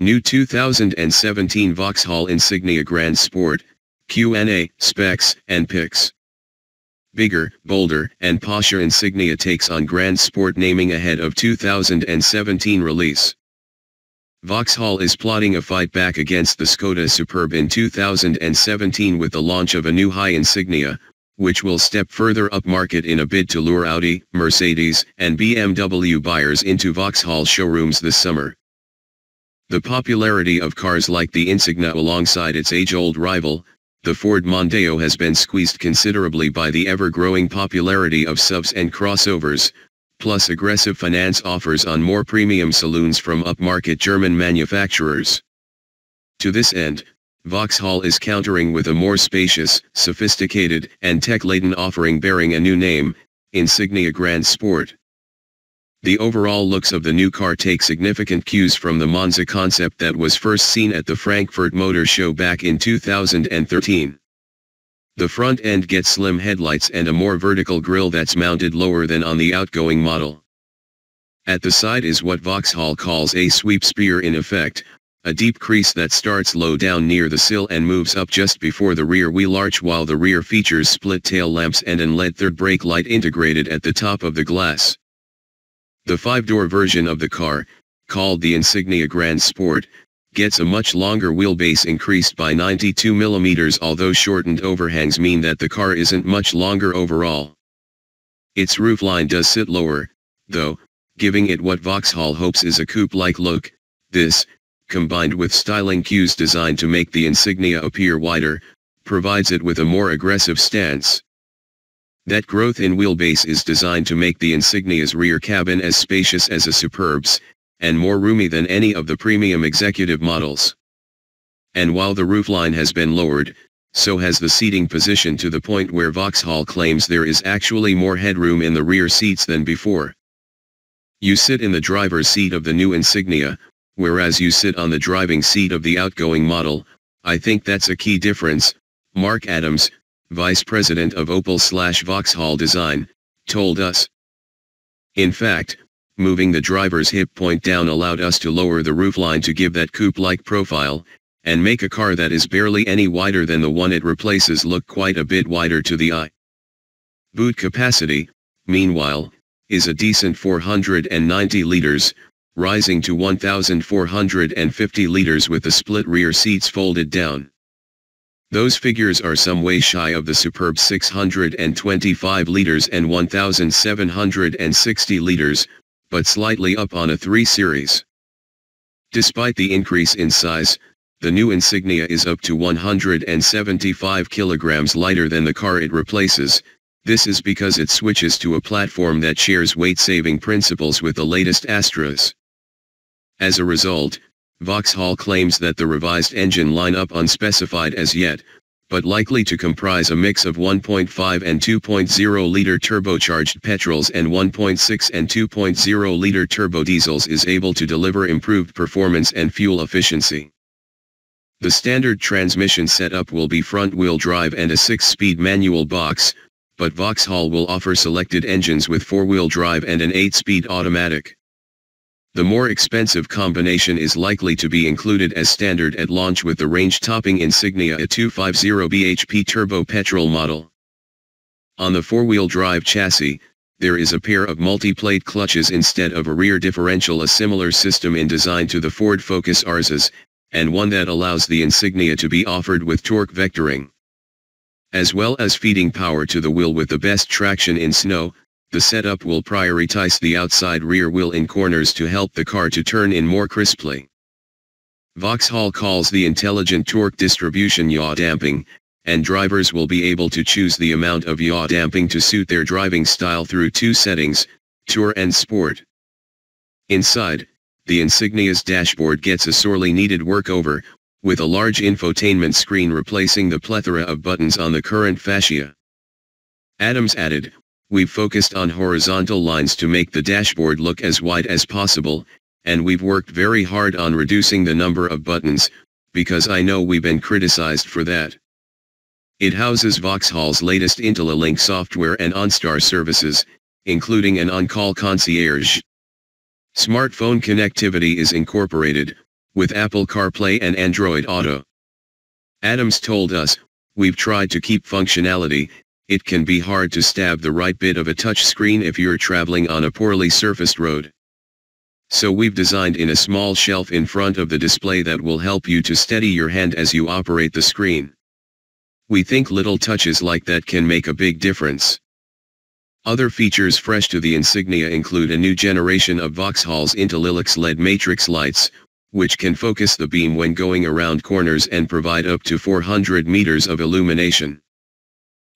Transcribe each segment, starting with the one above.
New 2017 Vauxhall Insignia Grand Sport, Q&A, specs, and pics. Bigger, bolder, and posher Insignia takes on Grand Sport naming ahead of 2017 release. Vauxhall is plotting a fight back against the Skoda Superb in 2017 with the launch of a new high Insignia, which will step further up market in a bid to lure Audi, Mercedes, and BMW buyers into Vauxhall showrooms this summer. The popularity of cars like the Insignia alongside its age-old rival, the Ford Mondeo has been squeezed considerably by the ever-growing popularity of SUVs and crossovers, plus aggressive finance offers on more premium saloons from upmarket German manufacturers. To this end, Vauxhall is countering with a more spacious, sophisticated, and tech-laden offering bearing a new name, Insignia Grand Sport. The overall looks of the new car take significant cues from the Monza concept that was first seen at the Frankfurt Motor Show back in 2013. The front end gets slim headlights and a more vertical grille that's mounted lower than on the outgoing model. At the side is what Vauxhall calls a sweep spear in effect, a deep crease that starts low down near the sill and moves up just before the rear wheel arch while the rear features split tail lamps and an LED third brake light integrated at the top of the glass. The five-door version of the car, called the Insignia Grand Sport, gets a much longer wheelbase increased by 92 mm although shortened overhangs mean that the car isn't much longer overall. Its roofline does sit lower, though, giving it what Vauxhall hopes is a coupe-like look, this, combined with styling cues designed to make the Insignia appear wider, provides it with a more aggressive stance. That growth in wheelbase is designed to make the Insignia's rear cabin as spacious as a Superb's, and more roomy than any of the premium executive models. And while the roofline has been lowered, so has the seating position to the point where Vauxhall claims there is actually more headroom in the rear seats than before. You sit in the driver's seat of the new Insignia, whereas you sit on the driving seat of the outgoing model, I think that's a key difference, Mark Adams, vice president of Opel slash Vauxhall Design, told us. In fact, moving the driver's hip point down allowed us to lower the roofline to give that coupe-like profile, and make a car that is barely any wider than the one it replaces look quite a bit wider to the eye. Boot capacity, meanwhile, is a decent 490 liters, rising to 1,450 liters with the split rear seats folded down. Those figures are some way shy of the Superb 625 liters and 1760 liters, but slightly up on a 3 series. Despite the increase in size, the new Insignia is up to 175 kilograms lighter than the car it replaces, this is because it switches to a platform that shares weight-saving principles with the latest Astras. As a result, Vauxhall claims that the revised engine lineup unspecified as yet, but likely to comprise a mix of 1.5 and 2.0 liter turbocharged petrols and 1.6 and 2.0 liter turbo diesels is able to deliver improved performance and fuel efficiency. The standard transmission setup will be front-wheel drive and a 6-speed manual box, but Vauxhall will offer selected engines with 4-wheel drive and an 8-speed automatic. The more expensive combination is likely to be included as standard at launch with the range-topping Insignia a 250 bhp turbo petrol model. On the four-wheel drive chassis, there is a pair of multi-plate clutches instead of a rear differential a similar system in design to the Ford Focus RS's, and one that allows the Insignia to be offered with torque vectoring. As well as feeding power to the wheel with the best traction in snow, the setup will prioritize the outside rear wheel in corners to help the car to turn in more crisply. Vauxhall calls the intelligent torque distribution yaw damping, and drivers will be able to choose the amount of yaw damping to suit their driving style through two settings, Tour and Sport. Inside, the Insignia's dashboard gets a sorely needed workover, with a large infotainment screen replacing the plethora of buttons on the current fascia. Adams added, We've focused on horizontal lines to make the dashboard look as wide as possible, and we've worked very hard on reducing the number of buttons, because I know we've been criticized for that. It houses Vauxhall's latest IntelliLink software and OnStar services, including an on-call concierge. Smartphone connectivity is incorporated, with Apple CarPlay and Android Auto. Adams told us, we've tried to keep functionality, it can be hard to stab the right bit of a touchscreen if you're traveling on a poorly surfaced road. So we've designed in a small shelf in front of the display that will help you to steady your hand as you operate the screen. We think little touches like that can make a big difference. Other features fresh to the Insignia include a new generation of Vauxhall's IntelliLux LED matrix lights, which can focus the beam when going around corners and provide up to 400 meters of illumination.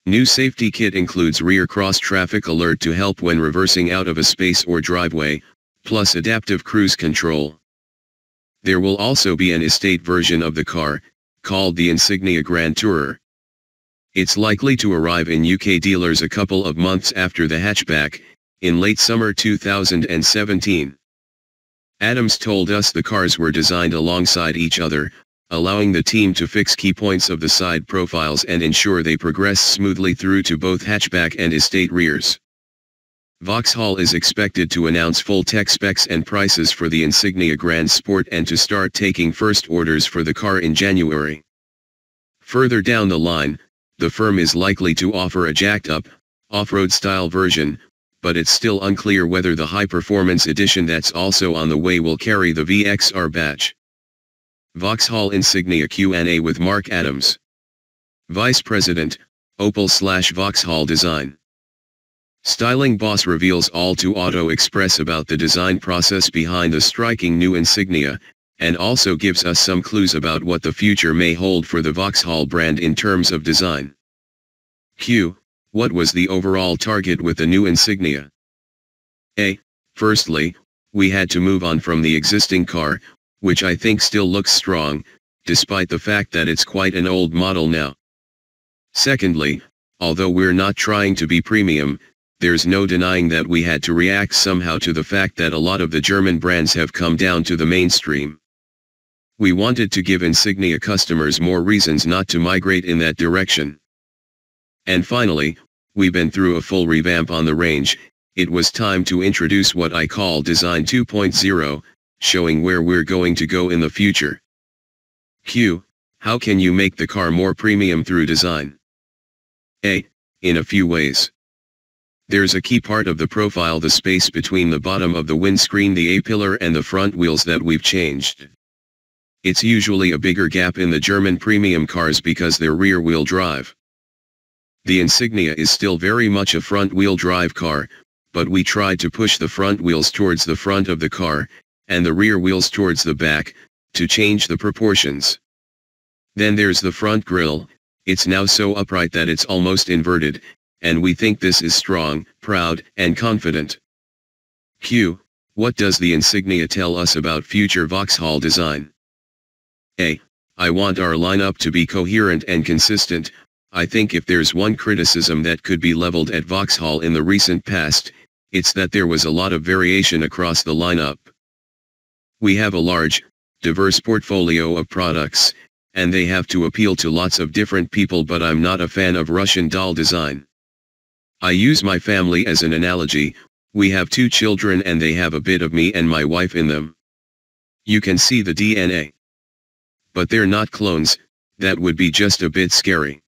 New safety kit includes rear cross traffic alert to help when reversing out of a space or driveway, plus adaptive cruise control. There will also be an estate version of the car, called the Insignia Grand Tourer. It's likely to arrive in UK dealers a couple of months after the hatchback, in late summer 2017. Adams told us the cars were designed alongside each other, allowing the team to fix key points of the side profiles and ensure they progress smoothly through to both hatchback and estate rears. Vauxhall is expected to announce full tech specs and prices for the Insignia Grand Sport and to start taking first orders for the car in January. Further down the line, the firm is likely to offer a jacked-up, off-road style version, but it's still unclear whether the high-performance edition that's also on the way will carry the VXR badge. Vauxhall Insignia Q&A with Mark Adams. Vice President, Opel slash Vauxhall Design. Styling Boss reveals all to Auto Express about the design process behind the striking new Insignia, and also gives us some clues about what the future may hold for the Vauxhall brand in terms of design. Q. What was the overall target with the new Insignia? A. Firstly, we had to move on from the existing car, which I think still looks strong, despite the fact that it's quite an old model now. Secondly, although we're not trying to be premium, there's no denying that we had to react somehow to the fact that a lot of the German brands have come down to the mainstream. We wanted to give Insignia customers more reasons not to migrate in that direction. And finally, we've been through a full revamp on the range, it was time to introduce what I call Design 2.0, showing where we're going to go in the future. Q. How can you make the car more premium through design? A. In a few ways. There's a key part of the profile the space between the bottom of the windscreen the A-pillar and the front wheels that we've changed. It's usually a bigger gap in the German premium cars because they're rear-wheel drive. The Insignia is still very much a front-wheel drive car, but we tried to push the front wheels towards the front of the car, and the rear wheels towards the back, to change the proportions. Then there's the front grille, it's now so upright that it's almost inverted, and we think this is strong, proud, and confident. Q. What does the insignia tell us about future Vauxhall design? A. I want our lineup to be coherent and consistent, I think if there's one criticism that could be leveled at Vauxhall in the recent past, it's that there was a lot of variation across the lineup. We have a large, diverse portfolio of products, and they have to appeal to lots of different people but I'm not a fan of Russian doll design. I use my family as an analogy, we have two children and they have a bit of me and my wife in them. You can see the DNA. But they're not clones, that would be just a bit scary.